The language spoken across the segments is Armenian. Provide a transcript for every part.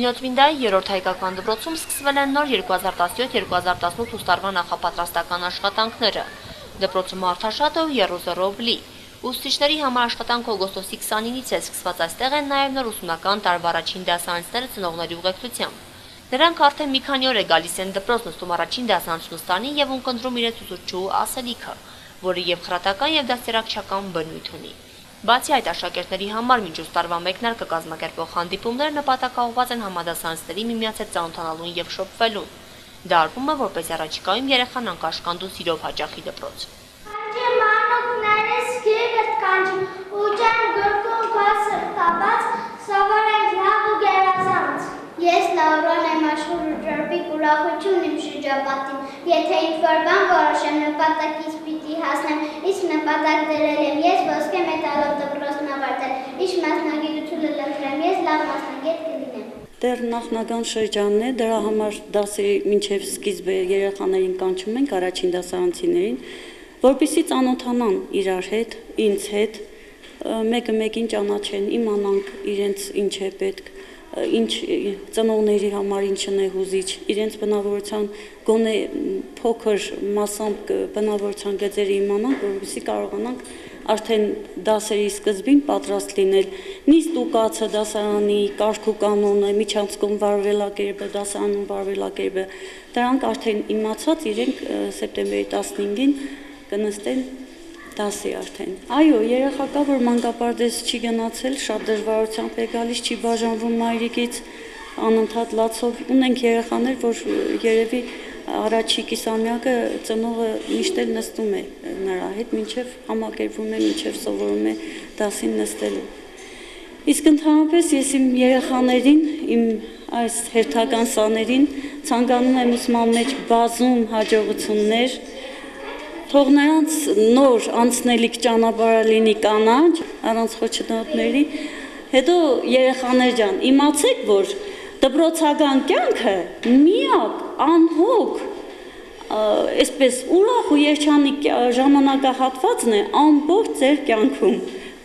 Կինոծմինդայի երրորդ հայկական դպրոցում սկսվել են նոր 2017-2018 ուստարվա նախապատրաստական աշխատանքները։ Դպրոցում արդաշատ ու Երուսերով լի։ Ուսուցիչների համար աշխատանք օգոստոսի 29-ից է սկսված այստեղ են նաև նոր ուսումնական տարվա առաջին դասարանցները ծնողների ուղեկցությամբ։ Նրանք արդեն մի քանի օր է գալիս են դպրոց նստում առաջին դասարանցում ստանի եւ ունկնդրում իրենց ուսուցչու ասելիքը, որը եւ խրատական եւ դաստիարակչական բնույթ ունի։ Բացի այդ աշակերտների համար մինչ ուստարվա մեկնարկը կազմակերպող հանդիպումները նպատակաուղված են համադասարանցների միմյանց հետ ծանոթանալուն եւ շփվելուն։ Դա արվում է որպես առաջիկայում երեխան անկաշկանդու սիրով հաճախի դպրոց։ Ես Լաուրան եմ աշխուր ու ջրբիկ ուրախություն իմ շրջապատին, եթե ինչ-որ բան որոշեմ նպատակից պիտի հասնեմ, իսկ նպատակ դրել Դեռ նախնական շրջանն է, դրա համար դասի մինչև սկիզբը երեխաներին կանչում ենք առաջին դասարանցիներին, որպիսի ծանոթանան իրար հետ, ինձ հետ, մեկը մեկին ճանաչեն, իմանանք իրենց ինչ է պետք, ինչ ծնողների համար ինչն է հուզիչ, իրենց բնավորության գոնե փոքր մասամբ բնավորության գծերը իմանանք, որովհետեւ կարողանանք արդեն դասերի սկզբին պատրաստ լինել նիստ ու կացը դասարանի կարգ ու կանոնը, միջանցքում վարվելակերպը, դասարանում վարվելակերպը, դրանք արդեն իմացած իրենք սեպտեմբերի 15-ին կնստեն դասի արդեն։ Այո, երեխա կա, որ մանկապարտեզ չի գնացել, շատ դժվարությամբ է գալիս, չի բաժանվում մայրիկից, անընդհատ լացով։ Ունենք երեխաներ, որ երևի առաջի կիսամյակը ծնողը միշտ էլ նստում է նրա հետ, մինչև համակերպվում է, մինչև սովորում է դասին նստելու։ Իսկ ընդհանրապես ես իմ երեխաներին, իմ այս հերթական սաներին ցանկանում եմ ուսման մեջ բազում հաջողություններ, թող նրանց նոր անցնելիք ճանապարհը լինի կանաչ, առանց խոչընդոտների։ Հետո երեխաներ ջան, իմացեք, որ դպրոցական կյանքը միակ անհոգ այսպես ուրախ ու երջանիկ ժամանակահատվածն է ամբողջ ձեր կյանքում։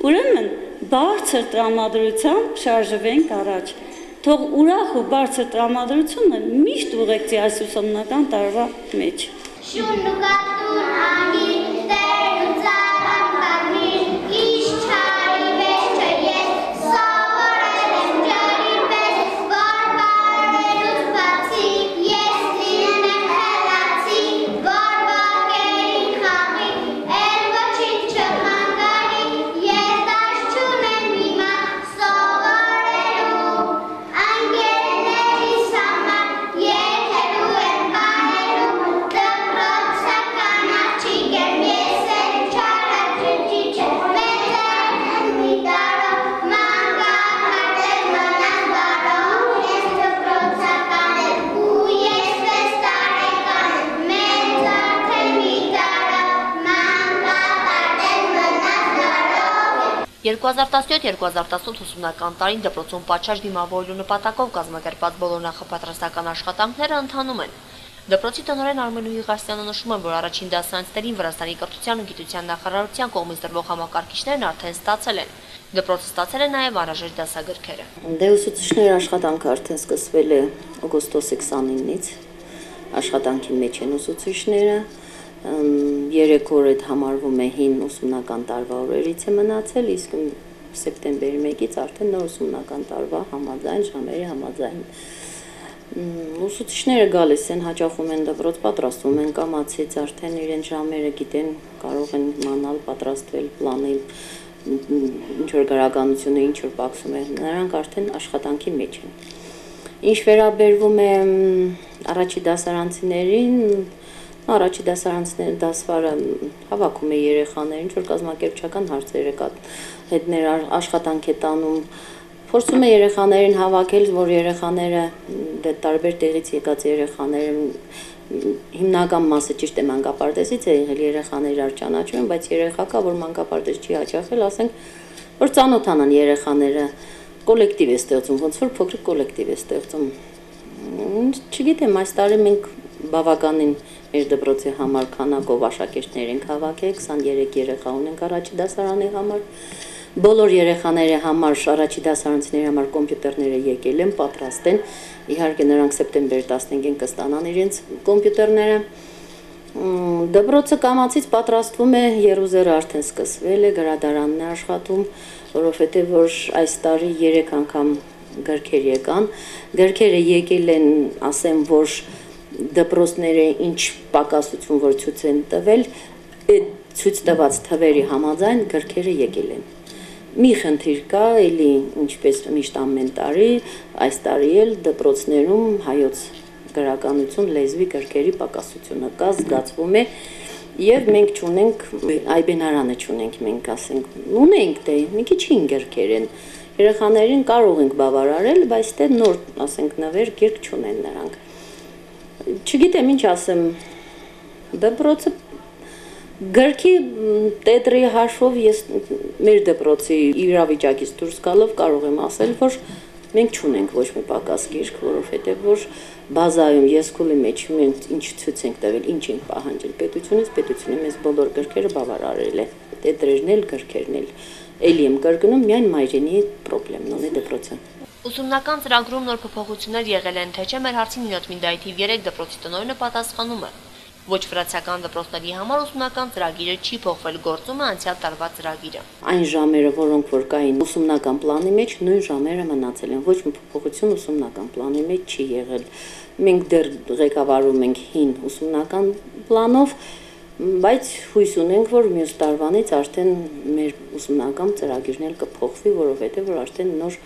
Ուրեմն բարձր տրամադրությամբ շարժվենք առաջ։ Թող ուրախ ու բարձր տրամադրությունը միշտ ուղեկցի այս ուսումնական տարվա մեջ։ Շուն ու կատուն անի 2017-2018 ուսումնական տարին դպրոցում պատշաճ դիմավորելու նպատակով կազմակերպված բոլոր նախապատրաստական աշխատանքները ընթանում են։ Դպրոցի տնօրեն Արմենուհի Ղարսյանը նշում է, որ առաջին դասարանցներին Վրաստանի կրթության ու գիտության նախարարության կողմից տրվող համակարգիչներն արդեն ստացել են։ Դպրոցը ստացել է նաև անհրաժեշտ դասագրքերը։ Դե ուսուցիչների աշխատանքը արդեն սկսվել է օգոստոսի 29-ից։ Աշխատանքի մեջ են ուսուցիչները, երեք օր այդ համարվում է հին ուսումնական տարվա օրերից է մնացել, իսկ սեպտեմբերի 1-ից արդեն նոր ուսումնական տարվա համաձայն ժամերի համաձայն ուսուցիչները գալիս են, հաճախում են դպրոց, պատրաստվում են կամացից, արդեն իրեն ժամերը գիտեն, կարող են մանալ, պատրաստվել, պլանել, ինչ որ գրականությունը, ինչ որ բացում է, նրանք արդեն աշխատանքի մեջ են։ Ինչ վերաբերվում է առաջի դասարանցիներին, առաջի դասարանցիները դասվարը հավաքում է երեխաներին, ինչ որ կազմակերպչական հարցեր է կա, հետ ներ աշխատանք է տանում, փորձում է երեխաներին հավաքել, որ երեխաները դե տարբեր տեղից եկած երեխաները հիմնական մասը ճիշտ է մանկապարտեզից է եղել երեխաներ արճանաչում են, բայց երեխա կա, որ մանկապարտեզ չի հաճախել, ասենք, որ ծանոթանան երեխաները, կոլեկտիվ է ստեղծում, ոնց որ փոքրիկ կոլեկտիվ է ստեղծում։ Չգիտեմ, այս տարի մենք բավականին մեր դպրոցի համար քանակով աշակերտներ ենք հավաքել, 23 երեխա ունենք առաջի դասարանի համար Բոլոր երեխաների համար առաջի դասարանցիների համար կոմպյուտերները եկել են, պատրաստ են։ Իհարկե նրանք սեպտեմբերի 15-ին կստանան իրենց կոմպյուտերները։ Դպրոցը կամացից պատրաստվում է, Երուսերը արդեն սկսվել է, գրադարանն է աշխատում, որովհետև որ այս տարի 3 անգամ գրքեր եկան։ Գրքերը եկել են, ասեմ, որ դպրոցները ինչ պակասություն որ ցույց են տվել, այդ ցույց տված թվերի համաձայն գրքերը եկել են։ Մի խնդիր կա, էլի ինչպես միշտ ամեն տարի, այս տարի էլ դպրոցներում հայոց գրականություն լեզվի գրքերի պակասությունը կա, զգացվում է եւ մենք ճունենք այբենարանը ճունենք մենք ասենք ունենք դե մի քիչ գրքեր են երեխաներին կարող ենք բավարարել բայց դե նոր ասենք նվեր գիրք ճունեն նրանք չգիտեմ ինչ ասեմ դպրոցը գրքի տետրի հաշվով ես մեր դպրոցի իրավիճակից դուրս գալով կարող եմ ասել որ մենք ճունենք ոչ մի պակաս գիրք որովհետեւ որ բազայում եսկուլի մեջ մենք ինչ ցույց ենք տվել, ինչ ենք պահանջել պետությունից, պետությունը մեզ բոլոր գրքերը բավարարել է։ Տետրերն էլ, գրքերն էլ։ Էլի եմ կրկնում, միայն մայրենի խնդրեմն ունի դպրոցը։ Ուսումնական ծրագրում նոր փոփոխություններ եղել են, թե չէ մեր հարցին Նյոթ Մինդայի թիվ 3 դպրոցի տնօրենը պատասխանում է։ Ոչ վրացական դպրոցների համար ուսումնական ծրագիրը չի փոխվել, գործում է անցյալ տարվա ծրագիրը։ Այն ժամերը, որոնք որ կային ուսումնական պլանի մեջ, նույն ժամերը մնացել են։ Ոչ մի փոփոխություն ուսումնական պլանի մեջ չի եղել։ Մենք դեռ ղեկավարում ենք հին ուսումնական պլանով, բայց հույս ունենք, որ մյուս տարվանից արդեն մեր ուսումնական ծրագիրն էլ կփոխվի, որովհետև որ արդեն նոր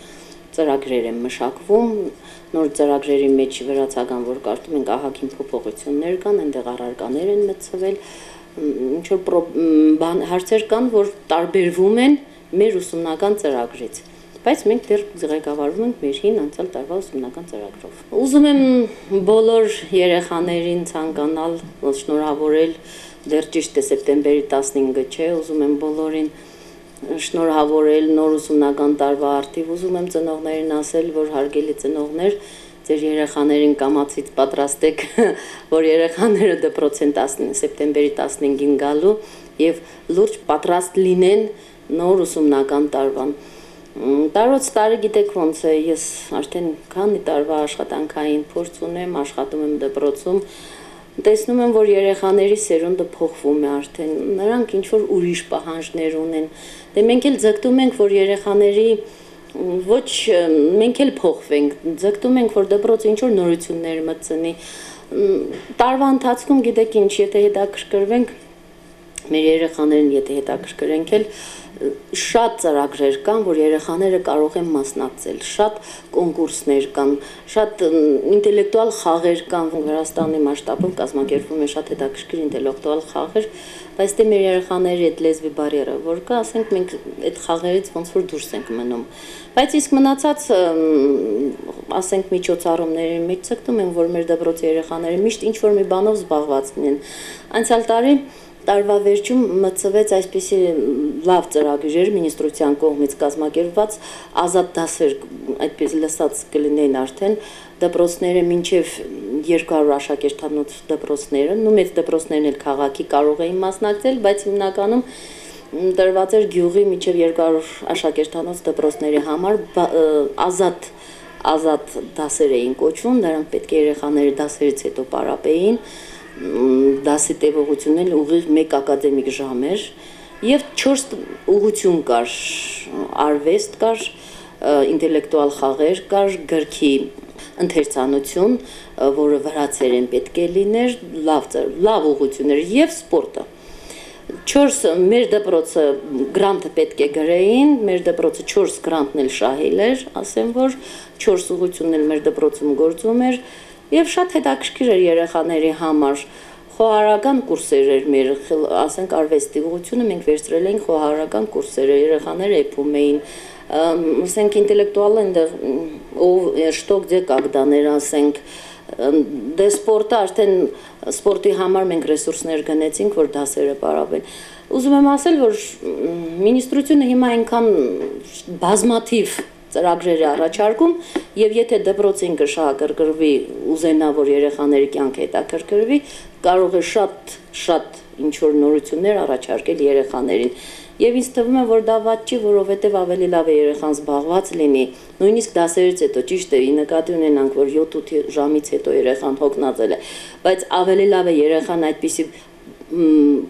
ծրագրեր են մշակվում, նոր ծրագրերի մեջ վրացական, որ կարդում ենք ահագին փոփոխություններ կան, այնտեղ առարկաներ են մտցվել, ինչ որ բան հարցեր կան, որ տարբերվում են մեր ուսումնական ծրագրից բայց մենք դեռ ղեկավարում ենք մեր հին անցյալ տարվա ուսումնական ծրագրով։ Ուզում եմ բոլոր երեխաներին ցանկանալ, շնորհավորել դեռ ճիշտ է սեպտեմբերի 15-ը չէ, ուզում եմ բոլորին շնորհավորել նոր ուսումնական տարվա արդիվ ուզում եմ ծնողներին ասել, որ հարգելի ծնողներ, ձեր երեխաներին կամացից պատրաստեք, որ երեխաները դպրոցեն 10 սեպտեմբերի 15-ին գալու եւ լուրջ պատրաստ լինեն նոր ուսումնական տարվան։ Տարոց տարի գիտեք ոնց է, ես արդեն քանի տարվա աշխատանքային փորձ ունեմ, աշխատում եմ դպրոցում, տեսնում եմ, որ երեխաների սերունդը փոխվում է արդեն։ Նրանք ինչ որ ուրիշ պահանջներ ունեն։ Դե մենք էլ ձգտում ենք, որ երեխաների ոչ մենք էլ փոխվենք, ձգտում ենք, որ դպրոցը ինչ որ նորություններ մտցնի։ Տարվա ընթացքում գիտեք ինչ, եթե հետաքրքրվենք մեր երեխաներին եթե հետաքրքրենք էլ շատ ծրագրեր կան, որ երեխաները կարող են մասնակցել, շատ կոնկուրսներ կան, շատ ինտելեկտուալ խաղեր կան, Վրաստանի մասշտաբում կազմակերպվում է շատ հետաքրքիր ինտելեկտուալ խաղեր, բայց դե մեր երեխաների այդ լեզվի բարիերը, որ կա, ասենք մենք այդ խաղերից ոնց որ դուրս ենք մնում։ Բայց իսկ մնացած ասենք միջոցառումների մեջ ցկտում են, որ մեր դպրոցի երեխաները միշտ ինչ որ մի բանով զբաղված լինեն։ Անցյալ տարի տարվա վերջում մցվեց այսպիսի լավ ծրագրեր մինիստրության կողմից կազմակերպված ազատ դասեր այդպես լսած կլինեն արդեն դպրոցները մինչև 200 աշակերտանոց դպրոցները, նու մեծ դպրոցներն էլ քաղաքի կարող էին մասնակցել, բայց հիմնականում դրված էր գյուղի միջև 200 աշակերտանոց դպրոցների համար ազատ ազատ դասեր էին կոչվում, նրանք պետք է երեխաների դասերից հետո պարապեին, դասի տևողությունն էլ ուղիղ 1 ակադեմիկ ժամ էր եւ 4 ուղություն կար արվեստ կար ինտելեկտուալ խաղեր կար գրքի ընթերցանություն որը վրացեր են պետք է լիներ լավ լավ ուղություններ եւ սպորտը 4 մեր դպրոցը գրանտը պետք է գրեին, մեր դպրոցը 4 գրանտն էլ շահել էր, ասեմ որ 4 ուղությունն էլ մեր դպրոցում գործում էր, Եվ շատ հետաքրքիր էր երեխաների համար խոհարական կուրսեր էր մեր, ասենք արվեստի ուղությունը մենք վերցրել էինք խոհարական կուրսերը, երեխաները էփում էին, ասենք ինտելեկտուալ այնտեղ ով շտոկ դե կագդաներ, ասենք դե սպորտը արդեն սպորտի համար մենք ռեսուրսներ գնեցինք, որ դասերը պարապեն։ Ուզում եմ ասել, որ մինիստրությունը հիմա այնքան բազմաթիվ ծրագրեր առաջարկում եւ եթե դպրոցին կշահագրգռվի ուզենա որ երեխաների կյանքը հետաքրքրվի կարող է շատ շատ ինչ որ նորություններ առաջարկել երեխաներին։ Եվ ինձ թվում է, որ դա ված չի, որովհետև ավելի լավ է երեխան զբաղված լինի, նույնիսկ դասերից հետո ճիշտ է, նկատի ունենանք, որ 7-8 ժամից հետո երեխան հոգնածել է, բայց ավելի լավ է երեխան այդպիսի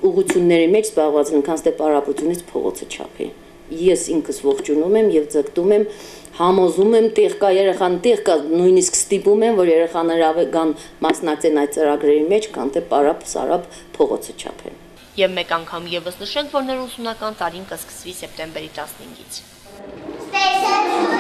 ուղությունների մեջ զբաղված լինի, քան թե պարապությունից փողոցը չափի։ Ես ինքս ողջունում եմ եւ ձգտում եմ համոզում եմ տեղ կա երեխան տեղ կա նույնիսկ ստիպում եմ որ երեխաները ավեգան մասնակցեն այդ ծրագրերի մեջ քան թե պարապ սարապ փողոցը չափեն Եվ մեկ անգամ եւս նշենք, որ ներուսունական տարին կսկսվի սեպտեմբերի 15-ից։ Stay safe.